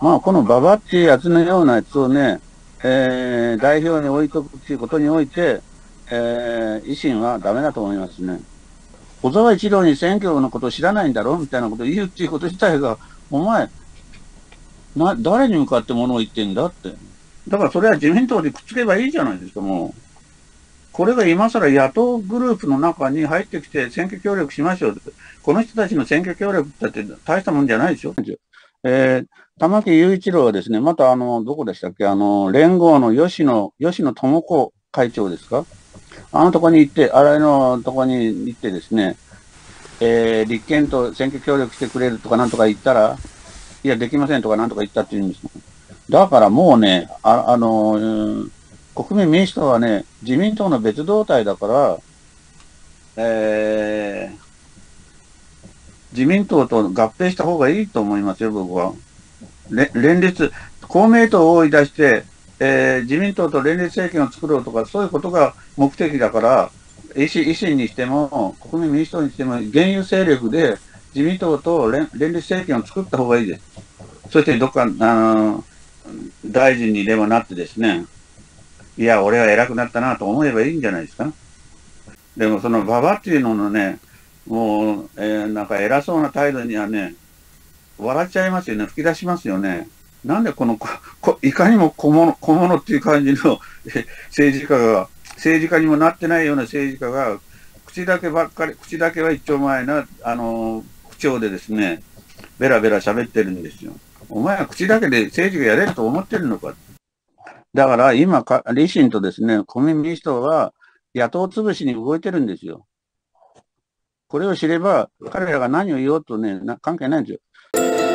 まあ、この馬場っていうやつのようなやつをね、えー、代表に置いとくっていうことにおいて、えー、維新はダメだと思いますね。小沢一郎に選挙のことを知らないんだろうみたいなことを言うっていうこと自体が、お前、な、誰に向かってものを言ってんだって。だからそれは自民党でくっつけばいいじゃないですか、もう。これが今更野党グループの中に入ってきて選挙協力しましょう。この人たちの選挙協力だって大したもんじゃないでしょ。えー、玉木雄一郎はですね、またあの、どこでしたっけ、あの、連合の吉野、吉野智子会長ですか？あのとこに行って、荒井のとこに行ってですね、えー、立憲と選挙協力してくれるとかなんとか言ったら、いや、できませんとかなんとか言ったって言うんです。だからもうね、ああの、うん、国民民主党はね、自民党の別動隊だから、えー、自民党と合併した方がいいと思いますよ、僕は。連立、公明党を追い出して、えー、自民党と連立政権を作ろうとか、そういうことが目的だから、維新維新にしても、国民民主党にしても、現有勢力で自民党と連連立政権を作った方がいいです。そしてどっか、あの大臣にでもなってですね、いや、俺は偉くなったなと思えばいいんじゃないですか。でも、その馬場っていうののね、もう、えー、なんか偉そうな態度にはね、笑っちゃいますよね、吹き出しますよね。なんでこの、こいかにも小物、小物っていう感じの 政治家が、政治家にもなってないような政治家が、口だけばっかり、口だけは一丁前な、あの、口調でですね、ベラベラ喋ってるんですよ。お前は口だけで政治がやれると思ってるのか。だから今か、維新とですね、国民民主党は野党潰しに動いてるんですよ。これを知れば、彼らが何を言おうとね、関係ないんですよ。